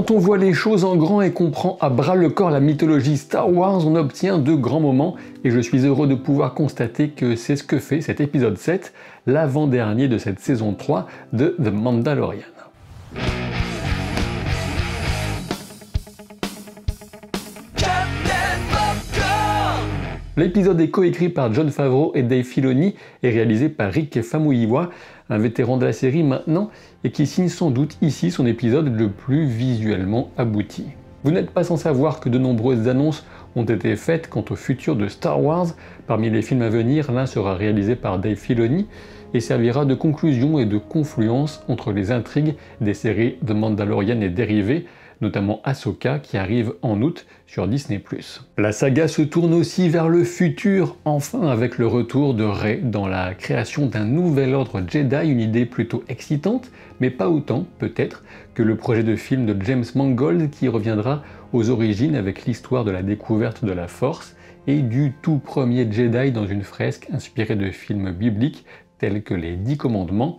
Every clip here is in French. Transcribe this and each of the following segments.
Quand on voit les choses en grand et qu'on prend à bras le corps la mythologie Star Wars, on obtient de grands moments et je suis heureux de pouvoir constater que c'est ce que fait cet épisode 7, l'avant-dernier de cette saison 3 de The Mandalorian. L'épisode est coécrit par John Favreau et Dave Filoni et réalisé par Rick Famuyiwa, un vétéran de la série maintenant, et qui signe sans doute ici son épisode le plus visuellement abouti. Vous n'êtes pas sans savoir que de nombreuses annonces ont été faites quant au futur de Star Wars. Parmi les films à venir, l'un sera réalisé par Dave Filoni et servira de conclusion et de confluence entre les intrigues des séries The Mandalorian et dérivées, notamment Ahsoka qui arrive en août sur Disney+. La saga se tourne aussi vers le futur, enfin avec le retour de Rey dans la création d'un nouvel ordre Jedi, une idée plutôt excitante, mais pas autant, peut-être, que le projet de film de James Mangold qui reviendra aux origines avec l'histoire de la découverte de la Force et du tout premier Jedi dans une fresque inspirée de films bibliques tels que les Dix Commandements,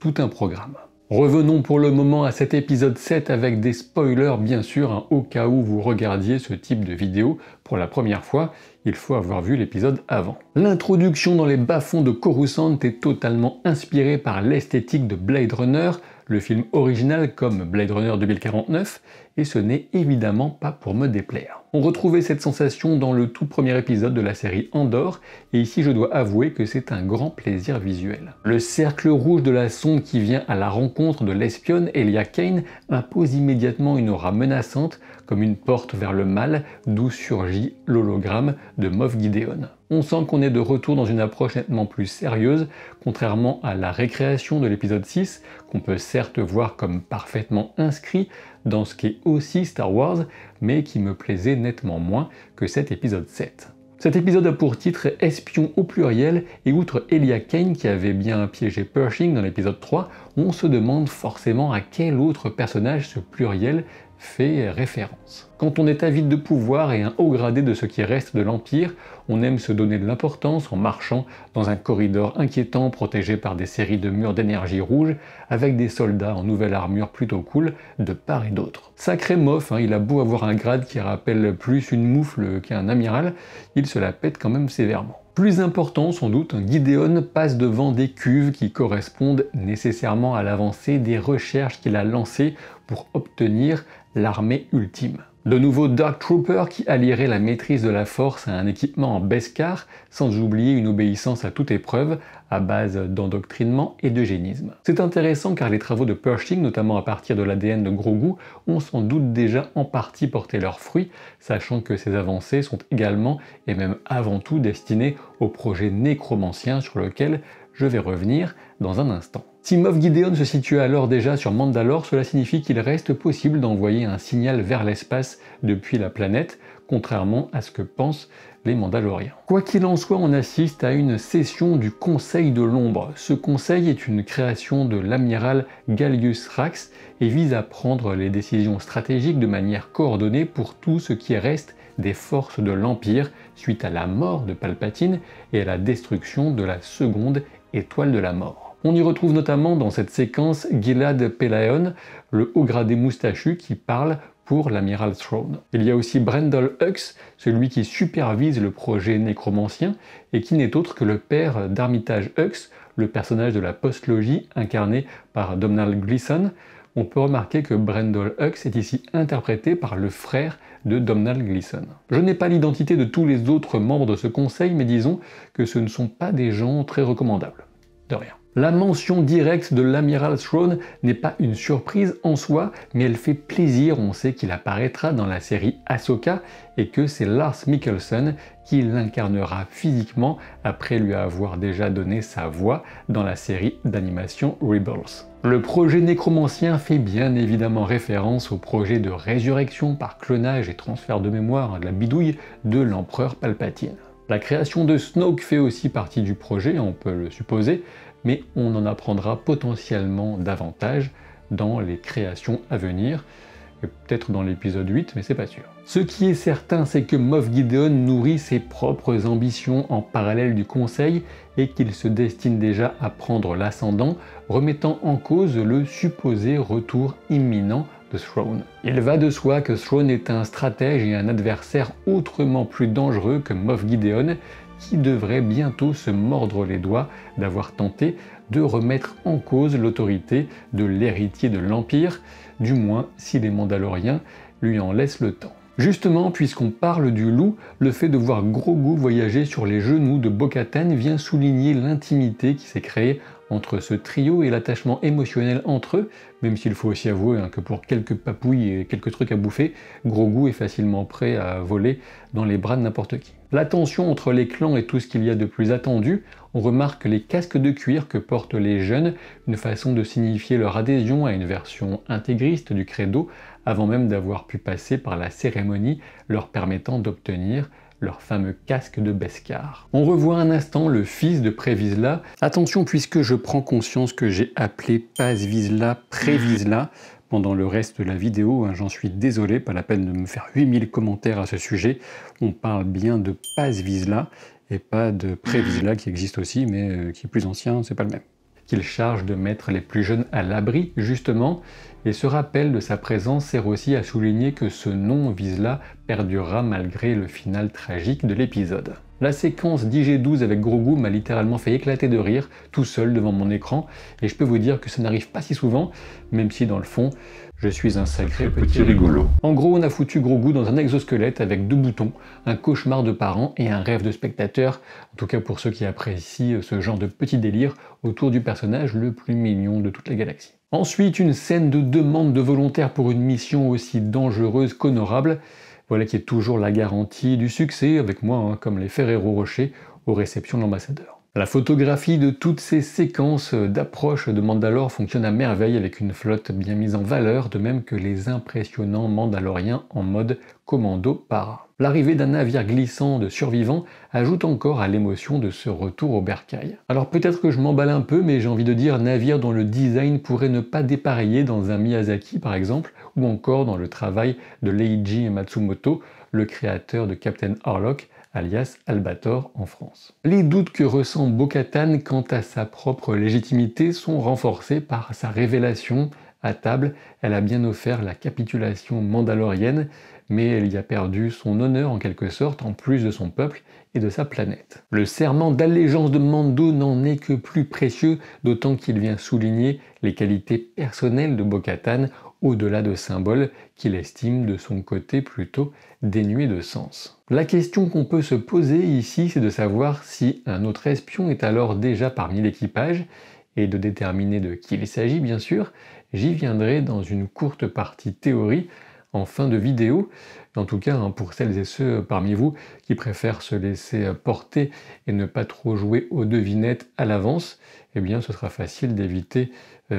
tout un programme. Revenons pour le moment à cet épisode 7 avec des spoilers bien sûr, hein, au cas où vous regardiez ce type de vidéo pour la première fois, il faut avoir vu l'épisode avant. L'introduction dans les bas-fonds de Coruscant est totalement inspirée par l'esthétique de Blade Runner, le film original comme Blade Runner 2049, et ce n'est évidemment pas pour me déplaire. On retrouvait cette sensation dans le tout premier épisode de la série Andor, et ici je dois avouer que c'est un grand plaisir visuel. Le cercle rouge de la sonde qui vient à la rencontre de l'espionne Elia Kane impose immédiatement une aura menaçante, comme une porte vers le mal, d'où surgit l'hologramme de Moff Gideon on sent qu'on est de retour dans une approche nettement plus sérieuse, contrairement à la récréation de l'épisode 6, qu'on peut certes voir comme parfaitement inscrit dans ce qui est aussi Star Wars, mais qui me plaisait nettement moins que cet épisode 7. Cet épisode a pour titre Espion au pluriel, et outre Elia Kane qui avait bien piégé Pershing dans l'épisode 3, on se demande forcément à quel autre personnage ce pluriel fait référence. Quand on est avide de pouvoir et un haut gradé de ce qui reste de l'Empire, on aime se donner de l'importance en marchant dans un corridor inquiétant protégé par des séries de murs d'énergie rouge avec des soldats en nouvelle armure plutôt cool de part et d'autre. Sacré mof, hein, il a beau avoir un grade qui rappelle plus une moufle qu'un amiral, il se la pète quand même sévèrement. Plus important sans doute, Gideon passe devant des cuves qui correspondent nécessairement à l'avancée des recherches qu'il a lancées pour obtenir l'armée ultime. De nouveau Dark Trooper qui allierait la maîtrise de la force à un équipement en Beskar, sans oublier une obéissance à toute épreuve, à base d'endoctrinement et d'eugénisme. C'est intéressant car les travaux de Pershing, notamment à partir de l'ADN de Grogu, ont sans doute déjà en partie porté leurs fruits, sachant que ces avancées sont également et même avant tout destinées au projet nécromancien sur lequel je vais revenir dans un instant. Si Moff Gideon se situe alors déjà sur Mandalore, cela signifie qu'il reste possible d'envoyer un signal vers l'espace depuis la planète, contrairement à ce que pensent les Mandaloriens. Quoi qu'il en soit, on assiste à une session du Conseil de l'Ombre. Ce conseil est une création de l'amiral Gallius Rax et vise à prendre les décisions stratégiques de manière coordonnée pour tout ce qui reste des forces de l'Empire suite à la mort de Palpatine et à la destruction de la seconde étoile de la mort. On y retrouve notamment dans cette séquence Gilad Pelaeon, le haut gradé moustachu qui parle pour l'amiral Throne. Il y a aussi Brendel Hux, celui qui supervise le projet nécromancien et qui n'est autre que le père d'Armitage Hux, le personnage de la postlogie incarné par Domhnall Gleeson. On peut remarquer que Brendel Hux est ici interprété par le frère de Domhnall Gleeson. Je n'ai pas l'identité de tous les autres membres de ce conseil, mais disons que ce ne sont pas des gens très recommandables. De rien. La mention directe de l'amiral Throne n'est pas une surprise en soi, mais elle fait plaisir, on sait qu'il apparaîtra dans la série Ahsoka et que c'est Lars Mikkelsen qui l'incarnera physiquement après lui avoir déjà donné sa voix dans la série d'animation Rebels. Le projet nécromancien fait bien évidemment référence au projet de résurrection par clonage et transfert de mémoire de la bidouille de l'empereur Palpatine. La création de Snoke fait aussi partie du projet, on peut le supposer, mais on en apprendra potentiellement davantage dans les créations à venir, peut-être dans l'épisode 8, mais c'est pas sûr. Ce qui est certain, c'est que Moff Gideon nourrit ses propres ambitions en parallèle du Conseil et qu'il se destine déjà à prendre l'ascendant, remettant en cause le supposé retour imminent de Throne. Il va de soi que Throne est un stratège et un adversaire autrement plus dangereux que Moff Gideon, qui devrait bientôt se mordre les doigts d'avoir tenté de remettre en cause l'autorité de l'héritier de l'Empire, du moins si les Mandaloriens lui en laissent le temps. Justement, puisqu'on parle du loup, le fait de voir Grogu voyager sur les genoux de Bo-Katan vient souligner l'intimité qui s'est créée entre ce trio et l'attachement émotionnel entre eux, même s'il faut aussi avouer hein, que pour quelques papouilles et quelques trucs à bouffer, Grogu est facilement prêt à voler dans les bras de n'importe qui. La tension entre les clans est tout ce qu'il y a de plus attendu. On remarque les casques de cuir que portent les jeunes, une façon de signifier leur adhésion à une version intégriste du credo, avant même d'avoir pu passer par la cérémonie leur permettant d'obtenir leur fameux casque de Beskar. On revoit un instant le fils de Prévisla. Attention puisque je prends conscience que j'ai appelé Paz Visla Prévisla pendant le reste de la vidéo, hein, j'en suis désolé, pas la peine de me faire 8000 commentaires à ce sujet. On parle bien de Paz Visla et pas de Prévisla qui existe aussi mais euh, qui est plus ancien, c'est pas le même qu'il charge de mettre les plus jeunes à l'abri, justement, et ce rappel de sa présence sert aussi à souligner que ce nom Visla perdurera malgré le final tragique de l'épisode. La séquence d'IG-12 avec Grogu m'a littéralement fait éclater de rire tout seul devant mon écran, et je peux vous dire que ça n'arrive pas si souvent, même si dans le fond, je suis un sacré petit rigolo. En gros, on a foutu Grogu dans un exosquelette avec deux boutons, un cauchemar de parents et un rêve de spectateur, en tout cas pour ceux qui apprécient ce genre de petit délire autour du personnage le plus mignon de toute la galaxie. Ensuite, une scène de demande de volontaires pour une mission aussi dangereuse qu'honorable, voilà qui est toujours la garantie du succès avec moi, hein, comme les Ferrero Rocher aux réceptions de l'ambassadeur. La photographie de toutes ces séquences d'approche de Mandalore fonctionne à merveille avec une flotte bien mise en valeur, de même que les impressionnants Mandaloriens en mode commando para. L'arrivée d'un navire glissant de survivants ajoute encore à l'émotion de ce retour au bercail. Alors peut-être que je m'emballe un peu, mais j'ai envie de dire navire dont le design pourrait ne pas dépareiller dans un Miyazaki par exemple, ou encore dans le travail de Leiji Matsumoto, le créateur de Captain Harlock, alias Albator en France. Les doutes que ressent Bokatan quant à sa propre légitimité sont renforcés par sa révélation à table. Elle a bien offert la capitulation mandalorienne, mais elle y a perdu son honneur en quelque sorte, en plus de son peuple et de sa planète. Le serment d'allégeance de Mando n'en est que plus précieux, d'autant qu'il vient souligner les qualités personnelles de Bokatan au-delà de symboles qu'il estime de son côté plutôt dénués de sens. La question qu'on peut se poser ici, c'est de savoir si un autre espion est alors déjà parmi l'équipage, et de déterminer de qui il s'agit bien sûr, j'y viendrai dans une courte partie théorie en fin de vidéo. En tout cas, hein, pour celles et ceux parmi vous qui préfèrent se laisser porter et ne pas trop jouer aux devinettes à l'avance, eh bien ce sera facile d'éviter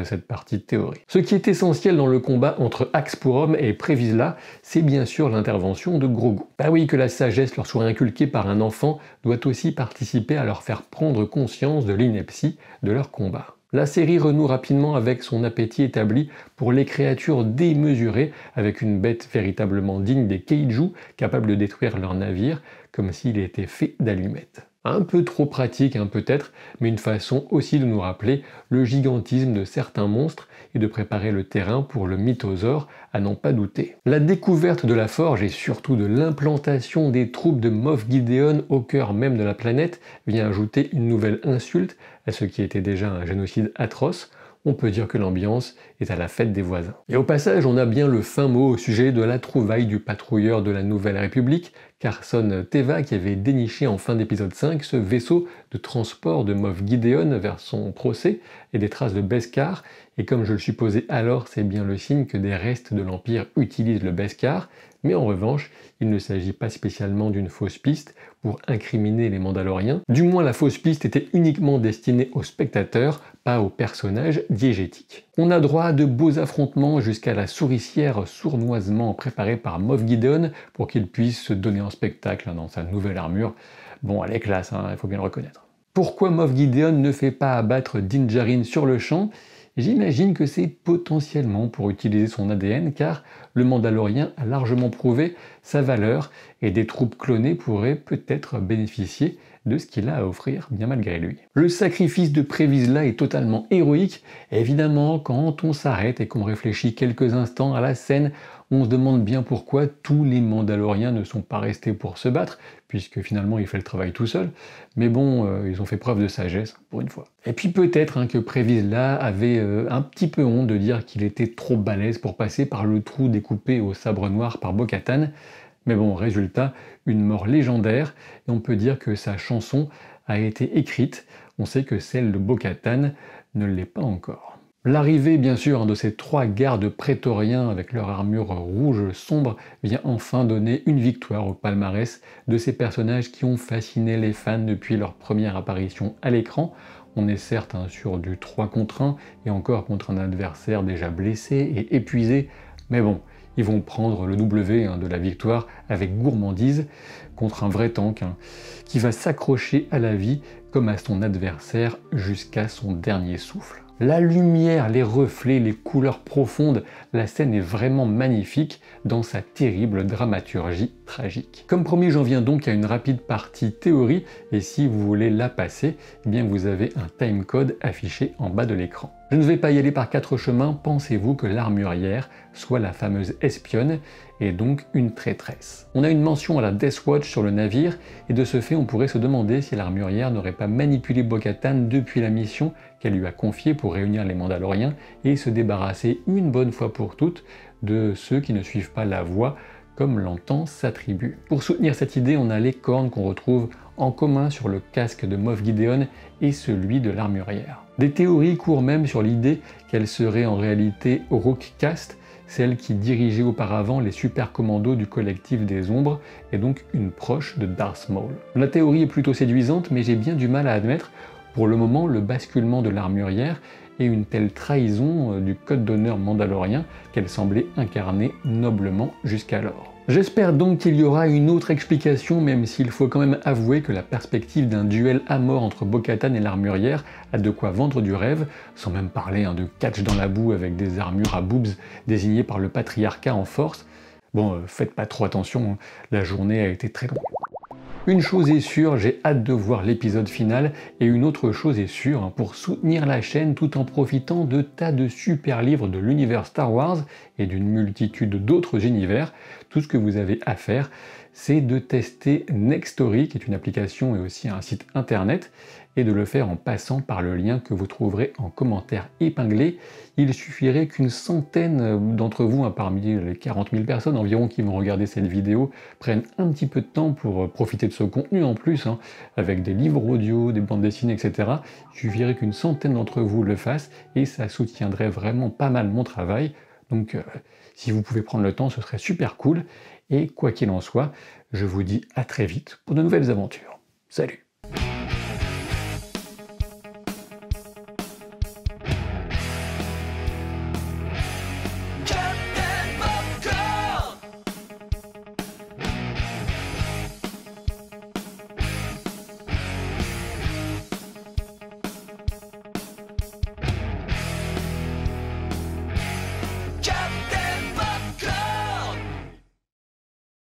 cette partie de théorie. Ce qui est essentiel dans le combat entre Axe pour Homme et Prévisla, c'est bien sûr l'intervention de Grogu. Bah oui, que la sagesse leur soit inculquée par un enfant doit aussi participer à leur faire prendre conscience de l'ineptie de leur combat. La série renoue rapidement avec son appétit établi pour les créatures démesurées, avec une bête véritablement digne des kaiju, capable de détruire leur navire comme s'il était fait d'allumettes. Un peu trop pratique hein, peut-être, mais une façon aussi de nous rappeler le gigantisme de certains monstres et de préparer le terrain pour le mythosaure à n'en pas douter. La découverte de la forge et surtout de l'implantation des troupes de Moff Gideon au cœur même de la planète vient ajouter une nouvelle insulte à ce qui était déjà un génocide atroce, on peut dire que l'ambiance est à la fête des voisins. Et au passage, on a bien le fin mot au sujet de la trouvaille du patrouilleur de la Nouvelle République, Carson Teva, qui avait déniché en fin d'épisode 5 ce vaisseau de transport de Moff Gideon vers son procès et des traces de Beskar, et comme je le supposais alors, c'est bien le signe que des restes de l'Empire utilisent le Beskar, mais en revanche, il ne s'agit pas spécialement d'une fausse piste pour incriminer les Mandaloriens. Du moins, la fausse piste était uniquement destinée aux spectateurs, pas aux personnages diégétiques. On a droit à de beaux affrontements jusqu'à la souricière sournoisement préparée par Moff Gideon pour qu'il puisse se donner en spectacle dans sa nouvelle armure. Bon, elle est classe, hein, il faut bien le reconnaître. Pourquoi Moff Gideon ne fait pas abattre Din Djarin sur le champ? J'imagine que c'est potentiellement pour utiliser son ADN car le Mandalorien a largement prouvé sa valeur et des troupes clonées pourraient peut-être bénéficier de ce qu'il a à offrir, bien malgré lui. Le sacrifice de Prévisla est totalement héroïque. Évidemment, quand on s'arrête et qu'on réfléchit quelques instants à la scène, on se demande bien pourquoi tous les Mandaloriens ne sont pas restés pour se battre, puisque finalement il fait le travail tout seul. Mais bon, euh, ils ont fait preuve de sagesse, pour une fois. Et puis peut-être hein, que Prévisla avait euh, un petit peu honte de dire qu'il était trop balèze pour passer par le trou découpé au sabre noir par Bo-Katan. Mais bon, résultat, une mort légendaire, et on peut dire que sa chanson a été écrite. On sait que celle de Bo-Katan ne l'est pas encore. L'arrivée, bien sûr, de ces trois gardes prétoriens avec leur armure rouge sombre vient enfin donner une victoire au palmarès de ces personnages qui ont fasciné les fans depuis leur première apparition à l'écran. On est certes hein, sur du 3 contre 1 et encore contre un adversaire déjà blessé et épuisé, mais bon, ils vont prendre le W hein, de la victoire avec gourmandise contre un vrai tank hein, qui va s'accrocher à la vie comme à son adversaire jusqu'à son dernier souffle. La lumière, les reflets, les couleurs profondes, la scène est vraiment magnifique dans sa terrible dramaturgie tragique. Comme promis, j'en viens donc à une rapide partie théorie et si vous voulez la passer, eh bien vous avez un timecode affiché en bas de l'écran. Je ne vais pas y aller par quatre chemins, pensez-vous que l'armurière soit la fameuse espionne et donc une traîtresse? On a une mention à la Death Watch sur le navire et de ce fait on pourrait se demander si l'armurière n'aurait pas manipulé Bo-Katan depuis la mission qu'elle lui a confiée pour réunir les Mandaloriens et se débarrasser une bonne fois pour toutes de ceux qui ne suivent pas la voie comme l'entend sa tribu. Pour soutenir cette idée, on a les cornes qu'on retrouve en commun sur le casque de Moff Gideon et celui de l'armurière. Des théories courent même sur l'idée qu'elle serait en réalité Rookcast, celle qui dirigeait auparavant les super commandos du collectif des ombres et donc une proche de Darth Maul. La théorie est plutôt séduisante mais j'ai bien du mal à admettre pour le moment le basculement de l'armurière et une telle trahison euh, du code d'honneur mandalorien qu'elle semblait incarner noblement jusqu'alors. J'espère donc qu'il y aura une autre explication, même s'il faut quand même avouer que la perspective d'un duel à mort entre Bo-Katan et l'armurière a de quoi vendre du rêve, sans même parler hein, de catch dans la boue avec des armures à boobs désignées par le patriarcat en force. Bon, euh, faites pas trop attention, hein, la journée a été très longue. Une chose est sûre, j'ai hâte de voir l'épisode final, et une autre chose est sûre, hein, pour soutenir la chaîne tout en profitant de tas de super livres de l'univers Star Wars et d'une multitude d'autres univers, tout ce que vous avez à faire, c'est de tester Nextory, qui est une application et aussi un site internet, et de le faire en passant par le lien que vous trouverez en commentaire épinglé. Il suffirait qu'une centaine d'entre vous, hein, parmi les 40 000 personnes environ qui vont regarder cette vidéo, prennent un petit peu de temps pour profiter de ce contenu en plus, hein, avec des livres audio, des bandes dessinées, etc. Il suffirait qu'une centaine d'entre vous le fassent et ça soutiendrait vraiment pas mal mon travail. Donc euh, si vous pouvez prendre le temps, ce serait super cool. Et quoi qu'il en soit, je vous dis à très vite pour de nouvelles aventures. Salut